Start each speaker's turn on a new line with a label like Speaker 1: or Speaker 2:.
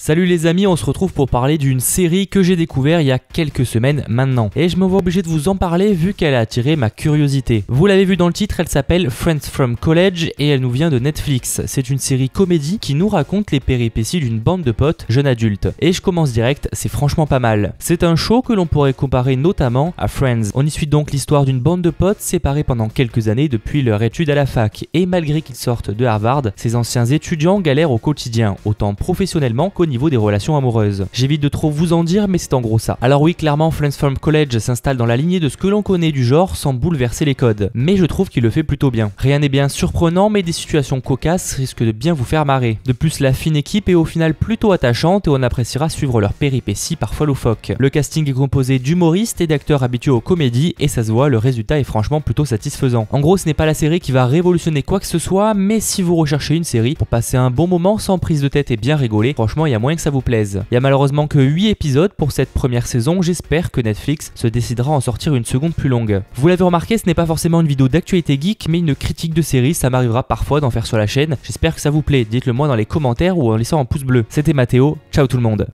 Speaker 1: Salut les amis, on se retrouve pour parler d'une série que j'ai découvert il y a quelques semaines maintenant. Et je me vois obligé de vous en parler vu qu'elle a attiré ma curiosité. Vous l'avez vu dans le titre, elle s'appelle Friends from College et elle nous vient de Netflix. C'est une série comédie qui nous raconte les péripéties d'une bande de potes jeunes adultes. Et je commence direct, c'est franchement pas mal. C'est un show que l'on pourrait comparer notamment à Friends. On y suit donc l'histoire d'une bande de potes séparés pendant quelques années depuis leur étude à la fac. Et malgré qu'ils sortent de Harvard, ces anciens étudiants galèrent au quotidien, autant professionnellement qu'au niveau des relations amoureuses. J'évite de trop vous en dire, mais c'est en gros ça. Alors oui, clairement, Friends from College s'installe dans la lignée de ce que l'on connaît du genre sans bouleverser les codes. Mais je trouve qu'il le fait plutôt bien. Rien n'est bien surprenant, mais des situations cocasses risquent de bien vous faire marrer. De plus, la fine équipe est au final plutôt attachante et on appréciera suivre leurs péripéties parfois loufoques. Le casting est composé d'humoristes et d'acteurs habitués aux comédies et ça se voit, le résultat est franchement plutôt satisfaisant. En gros, ce n'est pas la série qui va révolutionner quoi que ce soit, mais si vous recherchez une série pour passer un bon moment sans prise de tête et bien rigoler, franchement, il y a moyen que ça vous plaise. Il y a malheureusement que 8 épisodes pour cette première saison, j'espère que Netflix se décidera à en sortir une seconde plus longue. Vous l'avez remarqué, ce n'est pas forcément une vidéo d'actualité geek, mais une critique de série, ça m'arrivera parfois d'en faire sur la chaîne. J'espère que ça vous plaît, dites-le moi dans les commentaires ou en laissant un pouce bleu. C'était Mathéo, ciao tout le monde.